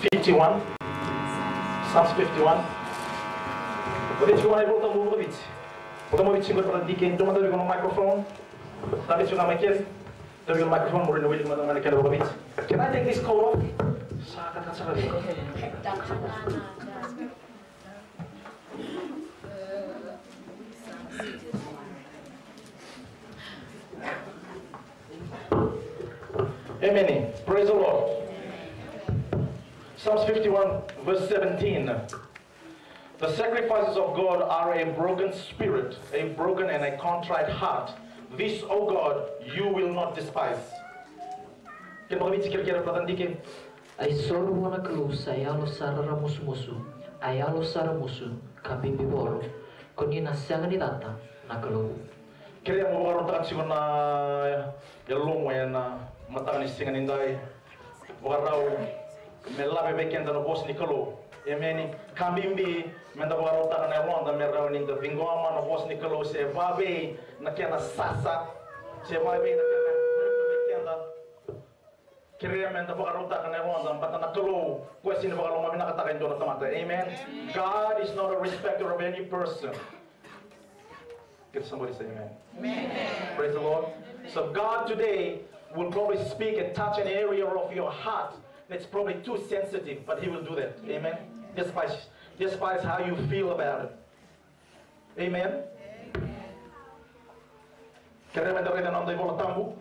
51. Psalms 51. Potete chiamare volta un po' vici. Potamo vici per la dica in toma dove con un microphone. Tapi juga mikir, dove con un microphone murid nubil kemana mana kena bawa vici. Can I take this call off? Sangat kata sekali. Amen. Praise the Lord. Psalms 51, verse 17. The sacrifices of God are a broken spirit, a broken and a contrite heart. This, O God, you will not despise. Kaya mga kira-kira patandikin. Ay soro wana kalus ay alo sarara musu musu ay alo sara musu kabimbi boro kuni na sianga ni data na kalu Kaya mo mga rontakan siguro na yalong mo yan na matakan isingan inday. Mga raw, may labi beken bos ni kalo. Yemeni, kambimbi, menda mga rontakan na ronda, may raw ninda bingoma na bos ni kalo, se babe, na kaya sasa, se babe na kaya na kaya Kaya menda mga rontakan na ronda, bata na kalo, kwesi na mga lumami nakatakin doon na tamata. Amen. God is not a respecter of any person. Can somebody say amen? Praise the Lord. So God today will probably speak and touch an area of your heart that's probably too sensitive, but He will do that. Amen. Despite, despite how you feel about it. Amen. Tambu?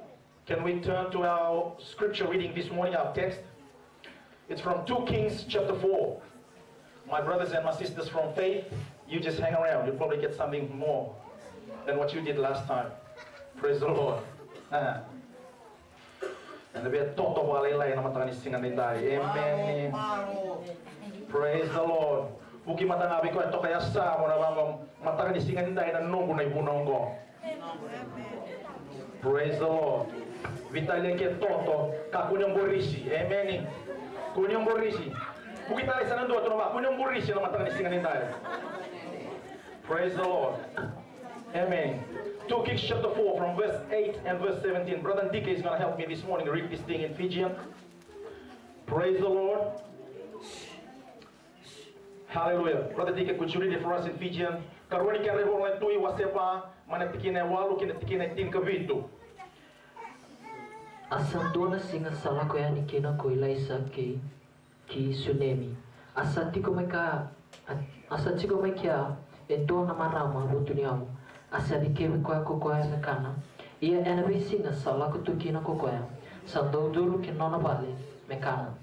Can we turn to our scripture reading this morning, our text? It's from 2 Kings chapter 4. My brothers and my sisters from faith, you just hang around. You'll probably get something more than what you did last time. Praise the Lord. Ah. And the bit toto walilay na matang singan din tayo. Amen. Praise the Lord. Uki matangabi ko ito kaya sa mo na bang matang singan din tayo na nungo na ibunong ko. Praise the Lord. Vitali ke toto kakunyong borisi. Amen. Kunyong borisi. Uki tayo sa nando ito na kunyong borisi na matang singan din tayo. Praise the Lord. Amen. 2 Kings chapter 4 from verse 8 and verse 17. Brother Dike is going to help me this morning read this thing in Fijian. Praise the Lord. Hallelujah. Brother Dike, could you read it for us in Fijian? Karuni kare ho na tui wasepa mana tikine walu kina tikine tin kavitu. asandona singa sala ko yani kina ko ilaisa ki ki sunemi Asa ko mai ka asati ko mai kia endo na marama rutuni au asadi ke ko ko ko na kana ia ena be singa sala ko tu kina ko ko ya sando dulu ke nona bale me kana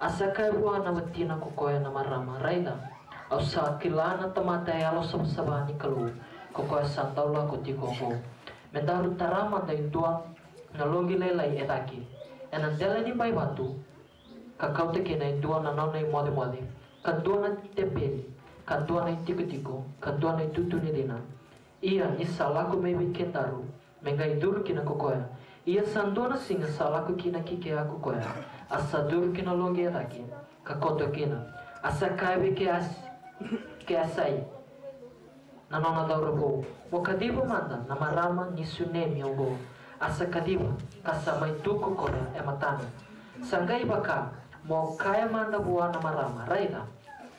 asaka bua na watina ko ko na marama raina. Au sa kilana tamata ya lo sab sabani kalu. Ko ko santau la ko. Ti ko ko mendaru tarama da indua na longi lelai e daki e na dela ni pai batu ka kau te kena i dua na nau nei mode mode ka dua na te peli ka dua na i tiko tiko ka dua na i tutu ni dina Ia ni salako mewe ketaru. Mengai duru kina kokoya. Ia sandona singa salako kina kike a kokoya. Asa duru kina longera kina. Kakoto kina. Asa kaiwe ke as ke asai. Nanona dauro bo. Mokadibo manda na namarama ni sunemi obo. Asa kadiba kasa mai tuko e ematana. Sangai baka mo kaya manda bua namarama raida.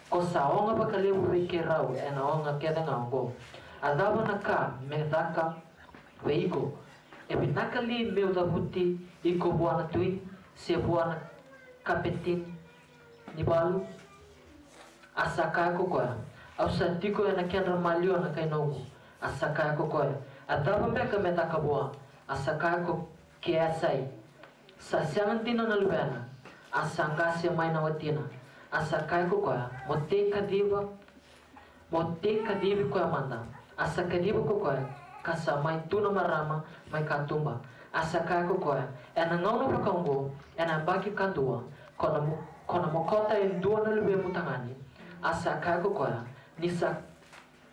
Kosa onga baka lebu wike rau ena onga keda ngau азаванака мегдака веиго епинакали меудавути ико буанатуи на капетин нибалу асакая кокоя аусатико е на кенра малио на кај ногу? Асакая кокоя адава мека медака буа асакая сај, са сасиана тина на лубена асанга се мајна ватина е кокоја, мотека дива, Мотека дива која мандам, ko ke asai sa siangan tina na luena asanga se mai na watina asaka ko ko mote kadiva mote kadivi ko amanda asaka diva ko ko kasa mai tuna marama mai katumba asaka ko ko ena ngono pa kongo ena baki kandua. Kona mo kona mo kota e dua na lube mutangani. Asaka ko ko ni sa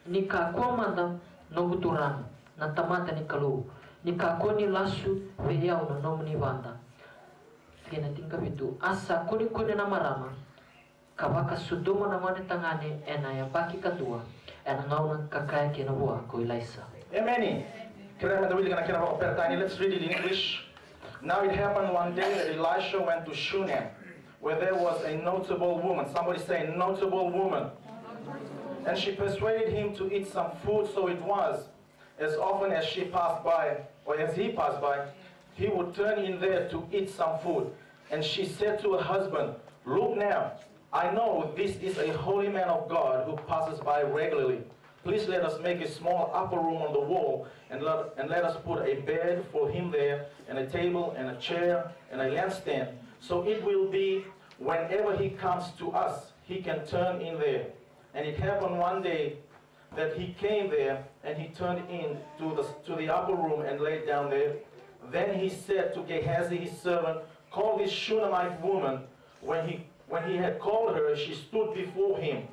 ni ka ko manda no buturan na tamata ni kalu ni kakoni lasu veyau na nomu ni vanda kena tingka bitu asa kuni kuni na marama. Kabaka sudomo na mane tangane ena ya baki kadua ena ngauna kakaya kena bua ko ilaisa Amen. Kaya dawili ka na kina Let's read it in English. Now it happened one day that Elisha went to Shunem, where there was a notable woman. Somebody say, notable woman. And she persuaded him to eat some food, so it was. As often as she passed by, or as he passed by, he would turn in there to eat some food. And she said to her husband, Look now, I know this is a holy man of God who passes by regularly. Please let us make a small upper room on the wall and let, and let us put a bed for him there, and a table, and a chair, and a lampstand. So it will be whenever he comes to us, he can turn in there. And it happened one day that he came there and he turned in to the, to the upper room and laid down there. Then he said to Gehazi his servant, Call this Shunammite woman. When he, when he had called her, she stood before him.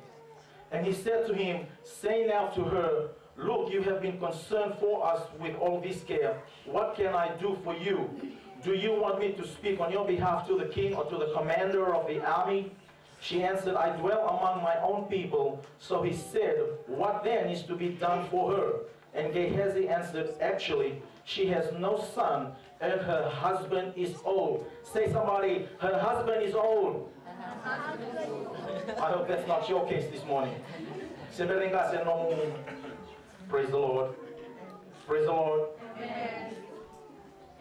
And he said to him, Say now to her, Look, you have been concerned for us with all this care. What can I do for you? Do you want me to speak on your behalf to the king or to the commander of the army? She answered, I dwell among my own people. So he said, What then is to be done for her? And Gehazi answered, Actually, she has no son, and her husband is old. Say somebody, her husband is old. I hope that's not your case this morning. Praise the Lord. Praise the Lord.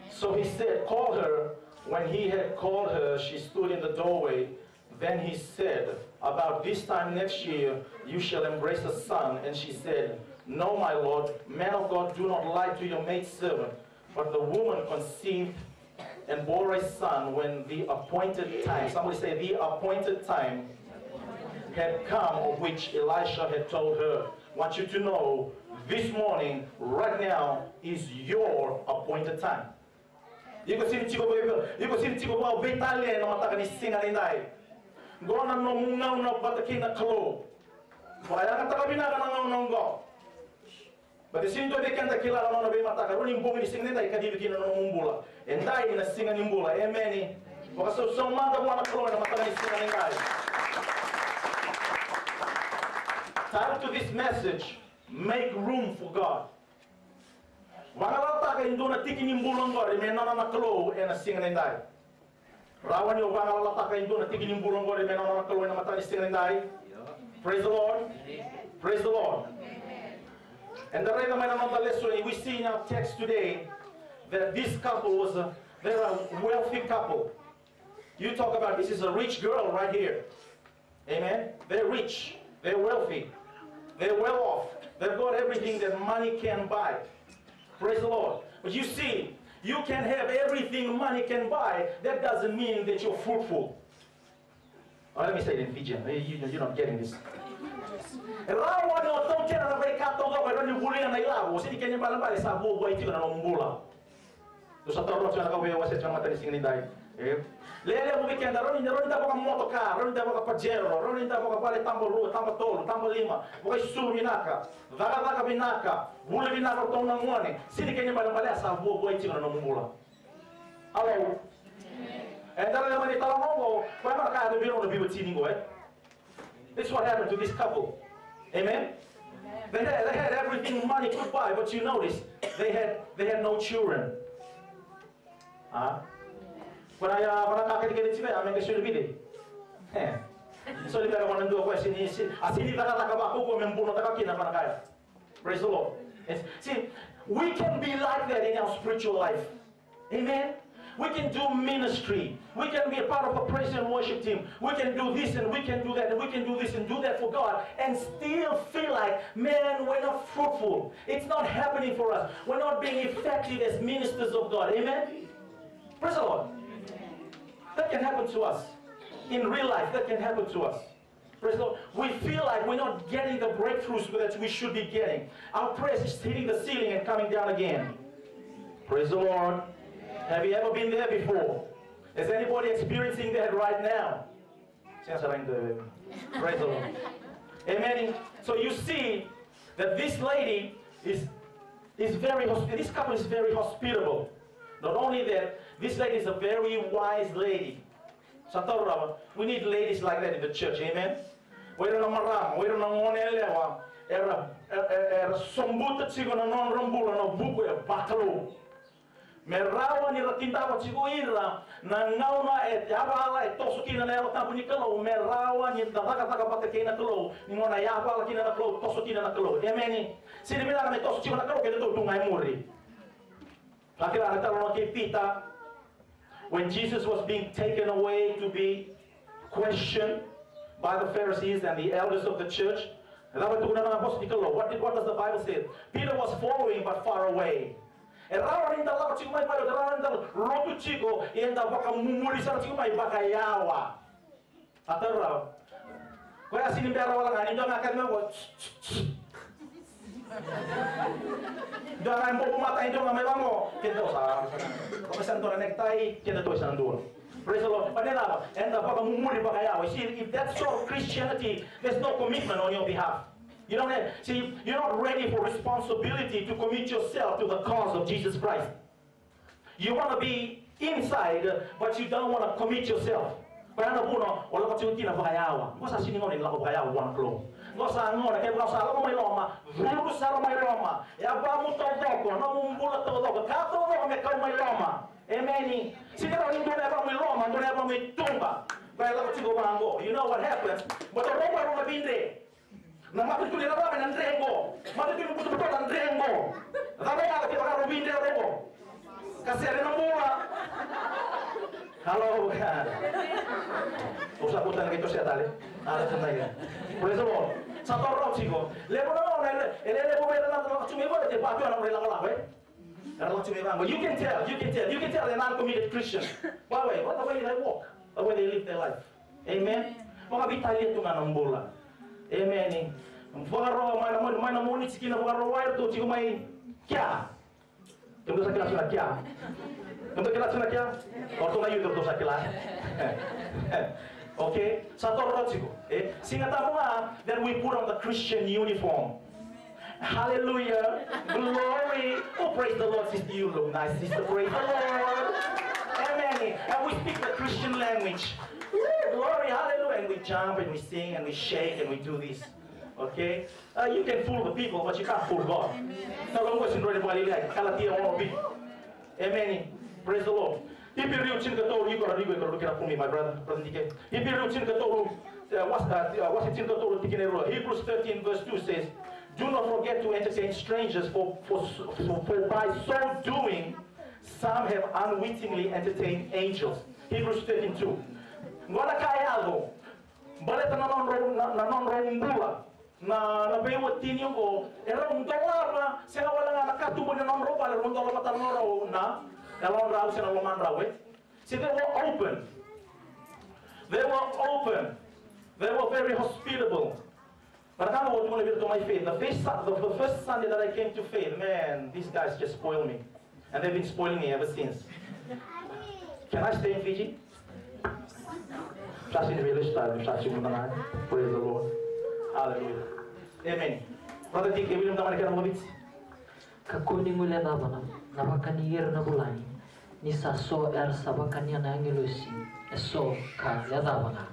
So he said, Call her. When he had called her, she stood in the doorway. Then he said, About this time next year, you shall embrace a son. And she said, No, my lord, man of God, do not lie to your maidservant. But the woman conceived and bore a son when the appointed time, somebody say, the appointed time had come of which Elisha had told her. want you to know this morning, right now, is your appointed time. Iko sini chiko bebe, iko sini chiko ba betale na mata kani singa ni dai. Gona no munga na bataki na kalo. Wala ka taka bina kana ngau nongo. But sini to bekan ta kila na be mata ka runi mbungi singa ni dai kadi bikina no mumbula. Endai na singa ni mbula. Amen. Waka so so manda mwana kalo na mata kani singa ni dai. Title to this message, make room for God. Wangalata ka induna tiki ni mbulong gore me nana na klo e na singa nendai. Rawan yo wangalata ka induna tiki ni mbulong gore me nana na klo e na mata ni singa nendai. Praise the Lord. Praise the Lord. And the reason why lesson we see in our text today that this couple was a they're a wealthy couple. You talk about this is a rich girl right here. Amen. They're rich. They're wealthy. They're well off. They've got everything that money can buy. Praise the Lord. But you see, you can have everything money can buy. That doesn't mean that you're fruitful. Oh, let me say it in Fijian. You, you're not getting this. Rawa no tong kena na vai kato ga vai ni buli na ilago. Sini kenya bala bala sa bo bo iti na nombula. Tu sa toro tsana ka we wa se tsana mata ni singini dai. Eh. Lele mo weekend ro ni ro ni da boka moto car, ro ni da boka pajero, ro ni da boka pale tambo ru, tambo tolo, tambo lima. Boka suru binaka. Vaga vaga binaka. Buli binaka tong na ngone. Sini kenya bala bala sa bo bo iti na nombula. Hello. And then when they tell them, oh, why not God be on the people teaching go, eh? This is what happened to this couple. Amen? They had, they had everything money could buy, but you notice they had they had no children. Huh? When I uh, when I got to get it, I mean, should be there. So you want to do a question. Asini taka taka ba kuko membuno taka kina kana kaya. Praise the Lord. It's, see, we can be like that in our spiritual life. Amen. We can do ministry. We can be a part of a praise and worship team. We can do this and we can do that and we can do this and do that for God and still feel like, man, we're not fruitful. It's not happening for us. We're not being effective as ministers of God. Amen? Praise the Lord. That can happen to us. In real life, that can happen to us. Praise the Lord. We feel like we're not getting the breakthroughs that we should be getting. Our praise is hitting the ceiling and coming down again. Praise the Lord. Have you ever been there before? Is anybody experiencing that right now? Praise the Lord. Amen. So you see that this lady is is very this couple is very hospitable. Not only that, this lady is a very wise lady. We need ladies like that in the church. Amen. We're na maram, ngonelewa. Era era sombuta chigo na non rambula na buku e bakalo. Merawa ni na ngauna e yabala e tosu kina na ela tampu ni kalau merawa ni tataka taka pate kina ni ngona yabala kina na tosu kina na sini bila kami tosu kina na muri pita when Jesus was being taken away to be questioned by the Pharisees and the elders of the church. What, did, what does the Bible say? Peter was following but far away. E rawa rinda lako chiku mai palo, rawa rinda rotu chico, e enda waka mumuri sana chiku mai baka yawa. Ata rawa. Kaya sini biara wala ngani, ndo ngakan mo, Jangan mau mata itu nggak memang kita usah. Kalau sentuh nektai kita tuh sentuh. Praise the Lord. But then apa? And apa kamu muli pakai ya? See, if that's sort of Christianity, there's no commitment on your behalf. You don't have, see, you're not ready for responsibility to commit yourself to the cause of Jesus Christ. You want to be inside, but you don't want to commit yourself. Kaya na nila one may loma, loma. Na loma. Emeni. Na loma, na tumba. Ko. You know what happens? But the Roma Roma binde. Na matutuloy na ba ng drengo. Matutuloy po ito ng drengo. Kaya nga, kaya ka rubinde robo. Kasi rin ang mura. Halo. Usah putar gitu sih tali. Ada senang Praise the Lord. Satu orang sih kok. Lepas nama orang ele, ele lepas bela cuma ibu ada pakai orang orang lain lain. Karena orang cuma ibu. You can tell, you can tell, you can tell they're not committed Christian. Why way? What the way they walk, the way they live their life. Amen. Mga bitali itu nga ng bola. Amen. Fagaro, may naman, may namunit sikina fagaro wire to, sigo may kya. Tunggu sa kelas na kya. Untuk kelas na kya. Orto na yun, orto sa kelas. Okay? Satu orang sigo. Eh, singkat apa nga, then we put on the Christian uniform. Hallelujah. Glory. Oh, praise the Lord, sister. You look nice, sister. Praise the Lord. Amen. And we speak the Christian language. Woo, Glory, hallelujah. We jump and we sing and we shake and we do this. Okay? Uh, you can fool the people, but you can't fool God. Kalau mo sin rode bali lai, kala dia mo bi. Amen. Praise the Lord. Ipi riu chin ka toru, iko riu ko kira pumi, my brother, brother Dike. Ipi riu chin ka toru, was that was it chin ka toru tikine ro. Hebrews 13 verse 2 says, "Do not forget to entertain strangers, for for, for, for by so doing, some have unwittingly entertained angels." Hebrews 13 2. Ngora kaya algo. Baleta na non na, na non mbula na napewa tinyo ko era un dolar na siya wala nga nakatubo na non ropa era un dolar mata noro na elon raw siya loman raw eh see they were open they were open. They were very hospitable. But I don't want to to my faith the first the, the first Sunday that I came to faith man these guys just spoiled me. And they've been spoiling me ever since. Can I stay in Fiji Trust in the village time, trust in the night. Praise the Lord. Hallelujah. Amen. Brother Dick, William naman ka ng mabits. Kakuni mula namana, nabakanir na bulay, ni sa so er sa bakanya na angelusi, so ka yadamana.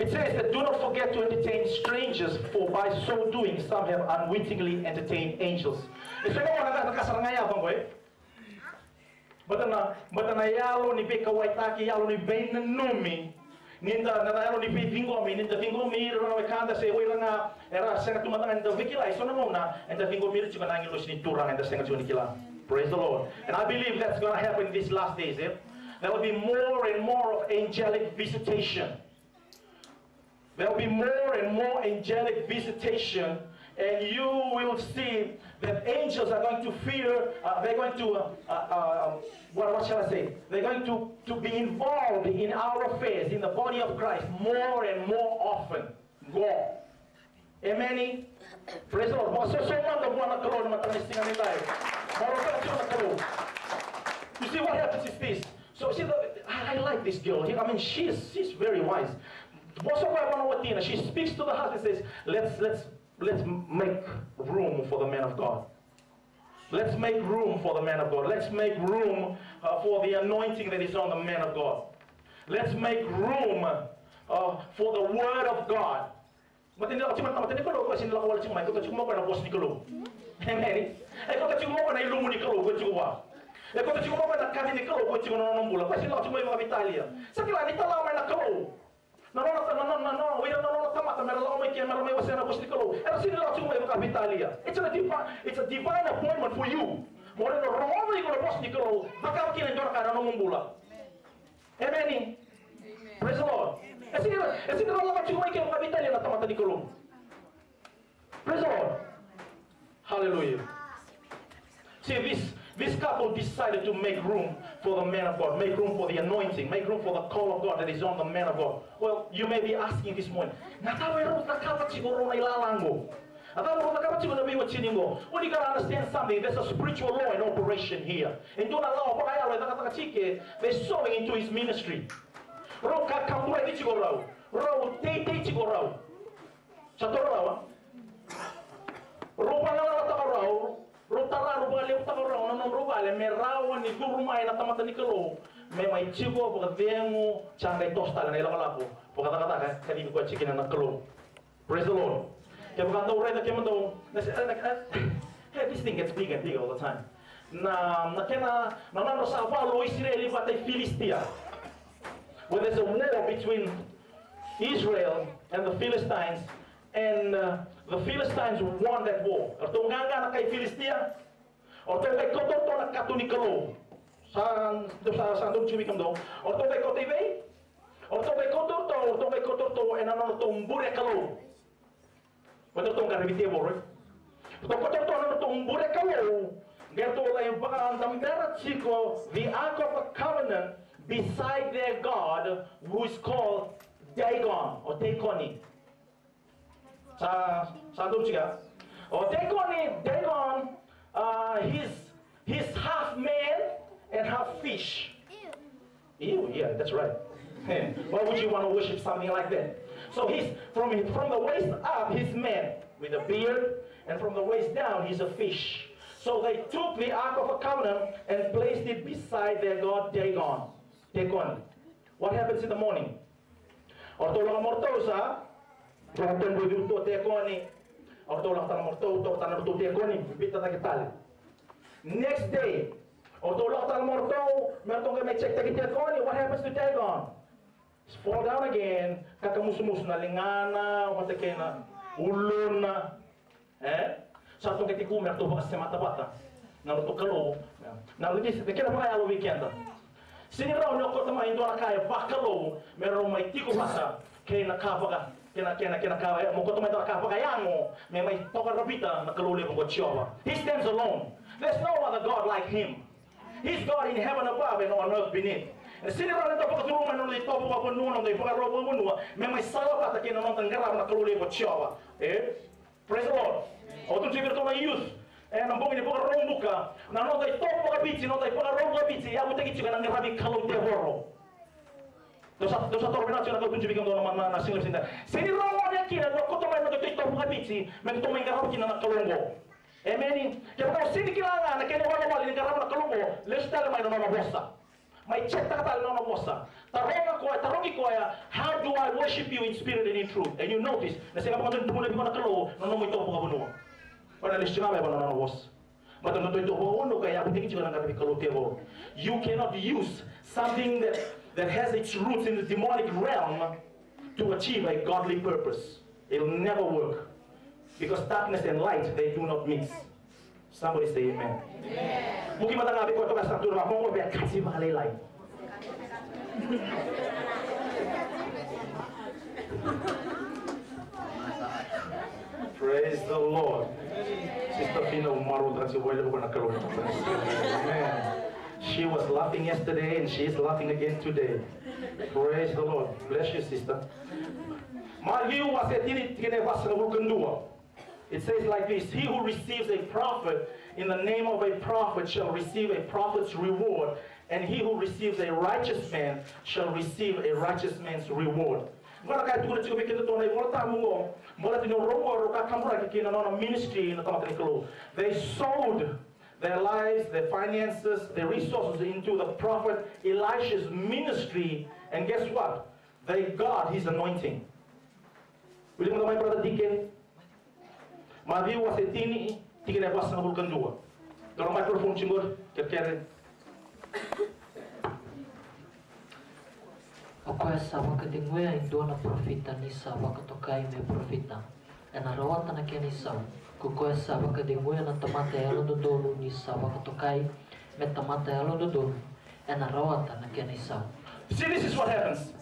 It says that do not forget to entertain strangers, for by so doing some have unwittingly entertained angels. Ito mo wala ka nakasarangaya bang boy? Bata na bata na yalo ni Beka Waitaki yalo ni Numi. Ninda na yalo ni Pe Vingo mi ninda Vingo mi ro na kanda se wala nga era senga tumatang enda vikila iso na mona enda Vingo mi chika na ngilo sini turang enda senga chuni kila. Praise the Lord. And I believe that's going to happen in these last days. Eh? There will be more and more of angelic visitation. There will be more and more angelic visitation, and you will see that angels are going to fear, uh, they're going to, uh, uh, uh, what, what shall I say? They're going to, to be involved in our affairs, in the body of Christ, more and more often. Go. Amen. Praise the Lord. So, so man the one that Lord matanisting ang nilay. Marapasyon na karo. You see what happens is this. So see, the, I, I like this girl. I mean, she's she's very wise. Bosa ko ano watina. She speaks to the husband and says, "Let's let's let's make room for the man of God. Let's make room for the man of God. Let's make room uh, for the anointing that is on the man of God. Let's make room uh, for the word of God." Matindi ako. Amen. E kalo. Era sila la chiko mga Italia. It's a divine it's a divine appointment for you. More no romo ni ko bos ni kalo. Baka kina ndora ka na nombula. Amen. Praise the Lord. Esi esi kalo la chiko mai ke mga Italia na tama ta ni kalo. Praise the Lord. Hallelujah. See, this, this couple decided to make room for the man of God, make room for the anointing, make room for the call of God that is on the man of God. Well, you may be asking this morning. Well, you gotta understand something. There's a spiritual law in operation here. And don't allow they're sowing into his ministry. Ro kakambura di chigorao. Ro te te chigorao. Chatorao. Rupa na na takarao, ruta ra rupa le takarao na no rupa le me rawa ni guru mai na tamata ni kalo. Me mai chigo boka vengo changa tosta na ila lapo. Boka ta kata ka kadi ko chikin na kalo. Praise the Lord. Ke boka ndo reda ke mando. Na se na Hey, this thing gets bigger and bigger all the time. Na na kena na na no sa Paulo Israeli batay Philistia. Where there's a war between Israel and the Philistines, and uh, the Philistines won that war. Nganga na kay Philistia, orto kay kotorto na katunikalo. Sa do sa sa do chumi kam do. Orto kay kotivei, kay kotorto, orto kay kotorto en ano to mbure kalo. Wato tong karibite boro. To kotorto ano to mbure kalo. Gerto la yung baka ang damdara chiko, the ark of the covenant beside their God, who is called Dagon or Daconi. Sa sa doon siya. O Daconi, Dagon, uh, he's he's half man and half fish. Ew, yeah, that's right. Why would you want to worship something like that? So he's from from the waist up, he's man with a beard, and from the waist down, he's a fish. So they took the Ark of the Covenant and placed it beside their god Dagon. Dagon. What happens in the morning? Orto lang mortosa, Tuhatun buduto tekoni. Orto lang tanah morto, to tanah morto tekoni, bibita na kitali. Next day, orto lang tanah morto, mertong kay may check tagi tekoni, what happens to Dagon? Fall down again, kakamusumus na lingana, wata kay na ulon na. Eh? Sa itong kay tiku, merto ba kasi mata bata. Naruto kalo. Naruto, kaya na kaya lo weekend. Sini raw ni ko tama indo na kaya bakalo, meron may tiku basa, kay nakabaga. Kena kena kena kaya mo ko tama indo na kabaga yango, may may toka rabita na kaluli mo ko chiova. He stands alone. There's no other God like him. He's God in heaven above and on earth beneath. Sini raw nito pagkatulungan nung ito po ako nuno ng pagkarobo mo nuwa, may may salaw ka takin ng tanggara na kaluli mo chiova. Eh? Praise the Lord. O tu chibir to na youth. Eh, nang bongin po rombo ka, na no tay topo ka bitsi, no tay pa rombo ka bitsi, ya butaki chika nang rabi kalong te horo. Dosa dosa torbe na chika ko tunji bigam do na na singler sinda. Sini rombo ya kina no ko to mai no tay topo ka bitsi, men to mai garap kina na kalongo. Amen. Kaya ko sini kilanga na kene wala wala ni garap na kalongo, let's tell mai no na bossa. May check ta kata no na bossa. Taronga ko, tarongi ko ya, how do I worship you in spirit and in truth? And you notice, na sila mga tuntunan ko na kalo, no no mo ito po ka bunuwa. Para listinga ba na na boss. But no ito po uno kaya pati kichi nang karabi kalo tebo. You cannot use something that that has its roots in the demonic realm to achieve a godly purpose. It'll never work. Because darkness and light they do not mix. Somebody say amen. Mungkin mata ngabi ko to ka sa turma mo ko ba kasi makalay. Praise the Lord. Sister Pino Maru that's why we're gonna go. Amen. She was laughing yesterday and she is laughing again today. Praise the Lord. Bless you, sister. Maliu wasetini tine vasana vulkandua. It says like this He who receives a prophet in the name of a prophet shall receive a prophet's reward, and he who receives a righteous man shall receive a righteous man's reward. Ngora kaya tukuna chiko bikita tona ngora ta mungo mola tino rongo roka kamura kikina nona ministry na kama. They sold their lives, their finances, their resources into the prophet Elisha's ministry, and guess what? They got his anointing. Willi mo naman brother Deacon, Mavi wasetini tigene basa na bulkan dua. Doro microphone chingor, kerkere. Ako sa wakadinguya indo na profita me profita. Sa na ni me. E na na. See, this is what happens.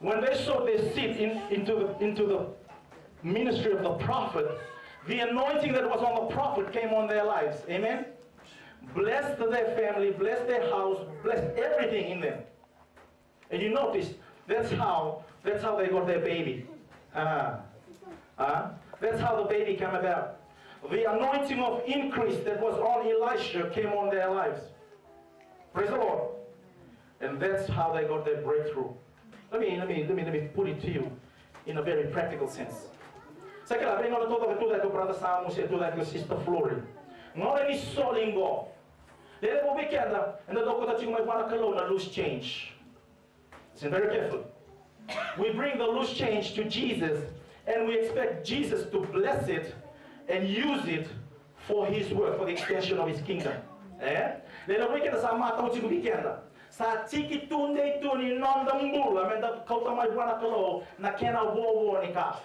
When they sowed their seed in, into, the, into the ministry of the prophet, the anointing that was on the prophet came on their lives. Amen? Blessed their family, blessed their house, blessed everything in them. And you notice that's how that's how they got their baby. Uh, uh, that's how the baby came about. The anointing of increase that was on Elisha came on their lives. Praise the Lord. And that's how they got their breakthrough. Let me, let me, let me, let me put it to you in a very practical sense. Sa kila rin ngona toto tuda ko brother Samu se tuda ko sister Flori. Ngona ni solingo. Dele mo bikenda and the doko that you might want to na loose change. Listen very careful. We bring the loose change to Jesus and we expect Jesus to bless it and use it for his work, for the extension of his kingdom. Eh? Mo bikenda sa tiki tunde tuni nonda mbula menda kauta mai bwana kalo na kena wowo ni ka.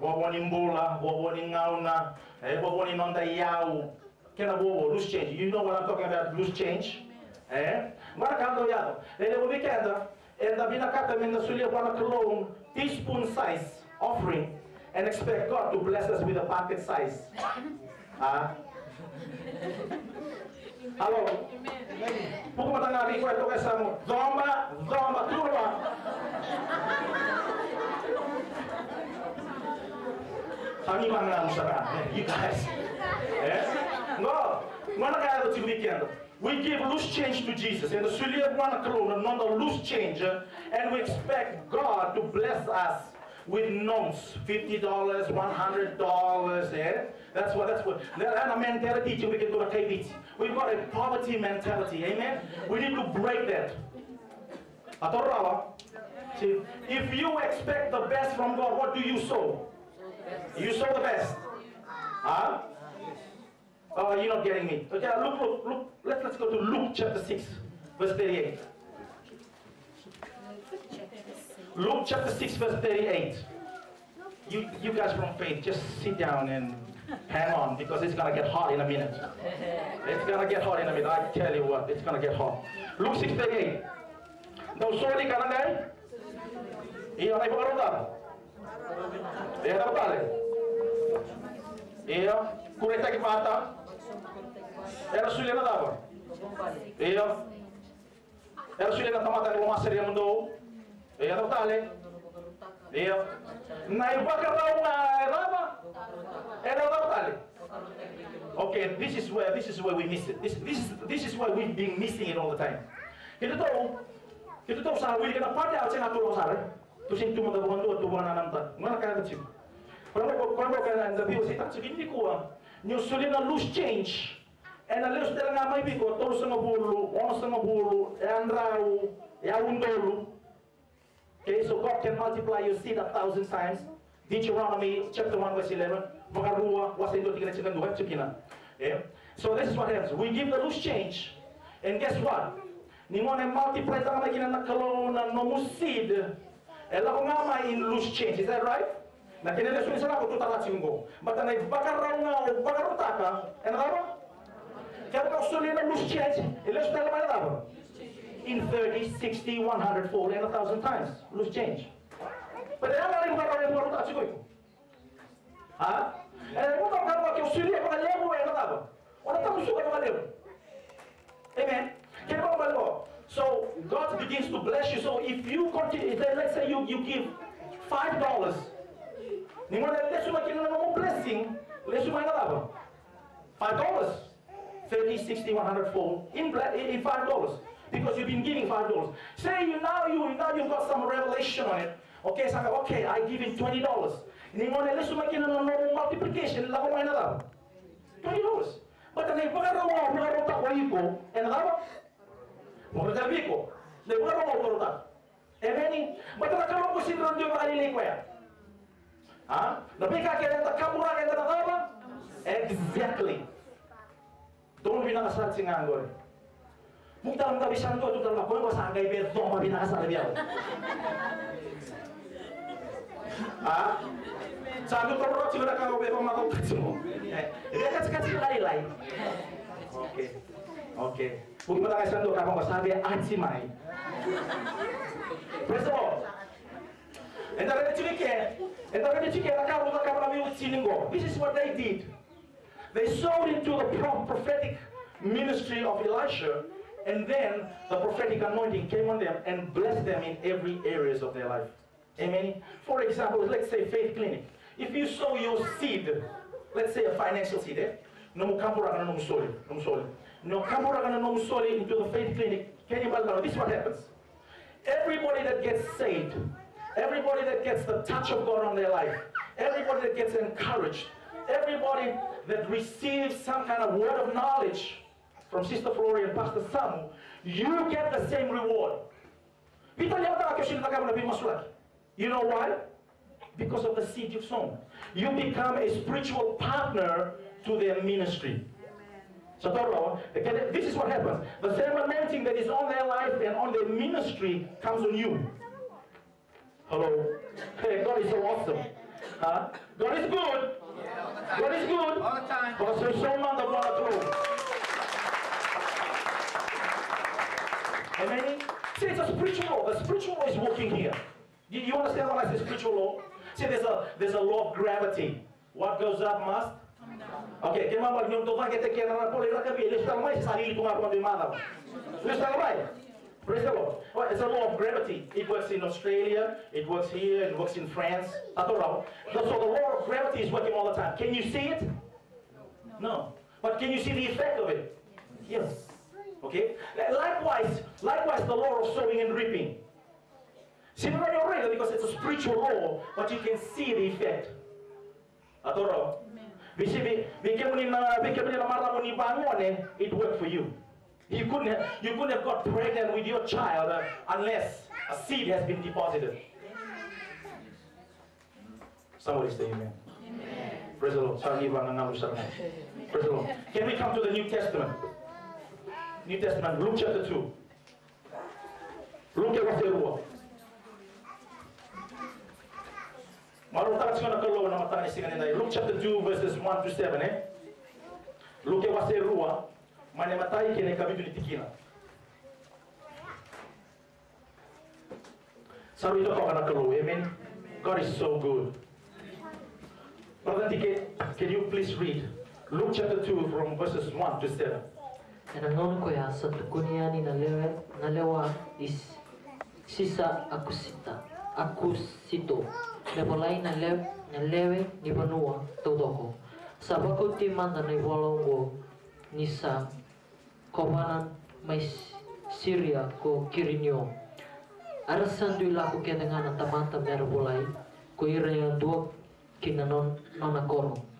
Wowo ni mbula, wowo ni ngauna, eh, wowo ni nonda yau. Kena wowo, loose change. You know what I'm talking about, loose change? Eh? Mara kando yado. Lele mo bikenda, enda binakata menda sulia bwana kalo teaspoon size offering and expect God to bless us with a packet size. Ah? Hello? Buku matangari ko ito kaysa mo. Zomba, zomba, turba. Kami mga usapan. You guys. Eh? No. Mana kaya ito weekend. We give loose change to Jesus. And the sulia buwana kalona, not a loose change. And we expect God to bless us with notes. $50, $100, eh? That's what, that's what, that a mentality we can do a KBT. We've got a poverty mentality, amen? We need to break that. See, if you expect the best from God, what do you sow? You sow the best. Huh? Oh, you're not getting me. Okay, look, look, look. Let's, let's go to Luke chapter 6, verse 38. Luke chapter 6, verse 38. You, you guys from faith, just sit down and hang on because it's going to get hot in a minute. It's going to get hot in a minute. I tell you what, it's going to get hot. Luke 6, 38. Daw soli ka na ngay? Iya na ipakarundan. Iya batali. Iya, kurita ki mata. Era suli na dapat. Iya. Era suli na tamata ni umasir yung mundo. Iya na batali. Iya. Na ipakaraw nga rama. Era na batali. Okay, this is where this is where we miss it. This this is this is why we've been missing it all the time. Kita tahu, kita tahu sa wili kana parte al sena tulong sare. Eh. Tu sin tuma da bondo tu wana namta. Ngana kaya tsi. Quando quando kana nda bio sita tsi hindi kuwa. Nyo suli na loose change. E na leus tela nga mai biko tolu sa bulu, ono sa bulu, e andrau, e aundolu. Okay, so God can multiply your seed a thousand times. Deuteronomy chapter 1 verse 11. Makarua, wasa ito tingnan siya kanduhan. Yeah? So this is what happens. We give the loose change. And guess what? Ni mo na multiply ta na kina nakalo na no mo seed. Ela ko nga ma in loose change. Is that right? Na kinele sun tota sa ko tutala singo. Bata na bakar nga o bakar utaka. And ba? Kaya na loose change. Na In 30, 60, 100, 40, and 1,000 times. Loose change. Ka usuli ko na lebo eh na ba? Wala ta musuka mga lebo. Amen. Kaya ba ba So God begins to bless you. So if you continue, let's say you, you give five dollars, makina na mo blessing, may nalaba. Five dollars, 30, 60, 100 fold in five dollars. Because you've been giving five dollars. Say you now you now you've got some revelation on it. Okay, so okay, I give him twenty dollars. Ni mo na leso makina na mo multiplication, labo may nalaba. Twenty dollars. But then pagkakaroon mo, pagkakaroon ta ko iko, eh nalaba. Mga ko, na wala mo turutan. Eh, meni, ba't nagkaroon ko si Ron yung makalilay ko yan? Ha? Napika kaya na kamura kaya na nakaba? Exactly. Doon binakasal si Ngangor. Mungkin tak bisa nonton tu dalam kau masa anggai betul mah bina kasar dia. Ah, satu terus cuma nak kau betul mah kau semua. Eh, dia kan sekali lain lain. Oke, oke. Mungkin tak bisa nonton kamu masa dia ansi mai. Praise the Lord. Entar ada cerita, entar ada cerita nak kau nak kau nak miut siningo. This is what they did. They sowed into the pro- prophetic ministry of Elisha, and then the prophetic anointing came on them and blessed them in every areas of their life. Amen. For example, let's say faith clinic. If you sow your seed, let's say a financial seed, eh? No mo kampo ra no soli, no soli. No kampo ra no soli into the faith clinic. Can you imagine? This is what happens. Everybody that gets saved, everybody that gets the touch of God on their life, everybody that gets encouraged, everybody that receives some kind of word of knowledge from Sister Flori and Pastor Samu, you get the same reward. Vita lihat tak kasi nakakaroon na bimas lagi. You know why? Because of the seed you've sown. You become a spiritual partner to their ministry. So this is what happens. The same anointing that is on their life and on their ministry comes on you. Hello. Hey, God is so awesome. Huh? God is good. God is good. All the time. Because there's so much of God too. Amen. See, it's a spiritual law. The spiritual law is working here. You, you understand when I say spiritual law? See, there's a there's a law of gravity. What goes up must Okay, kaya mga yung tuwa kita kaya na pole ra kabi, let's tell my sarili ko nga po madaw. Let's tell right. Praise the Lord. Well, it's a law of gravity. It works in Australia, it works here, it works in France. Ato raw. So the law of gravity is working all the time. Can you see it? No. But can you see the effect of it? Yes. Okay? Likewise, likewise the law of sowing and reaping. Similar already because it's a spiritual law, but you can see the effect. Ato raw. Bisi bi bikir mo ni na bikir mo ni na mara mo ni bangon eh, it worked for you. You couldn't have, you couldn't have got pregnant with your child uh, unless a seed has been deposited. Somebody say amen. Praise the Lord. Sorry, Ivan, ang sa mga. Praise the Lord. Can we come to the New Testament? New Testament, Luke chapter 2. Luke chapter 2. Marunong tayo sa nakalo na mata ni. Luke chapter 2 verses 1 to 7 eh. Luke wa se rua mane matai kene kabitu ni tikina. Sabi ito ko nakalo. Amen. God is so good. Brother Tike, can you please read Luke chapter 2 from verses 1 to 7? E nangono ko ya sa tukuniani na lewe na lewa is sisa akusita akusito. Lebolai na lew na lewe ni banua todoko. Sa bako timanda na walongo ni sa kobanan may Syria ko kirinyo. Arasan du laku ke dengan tamanta mera bolai ko ira yang dua kinanon nona kono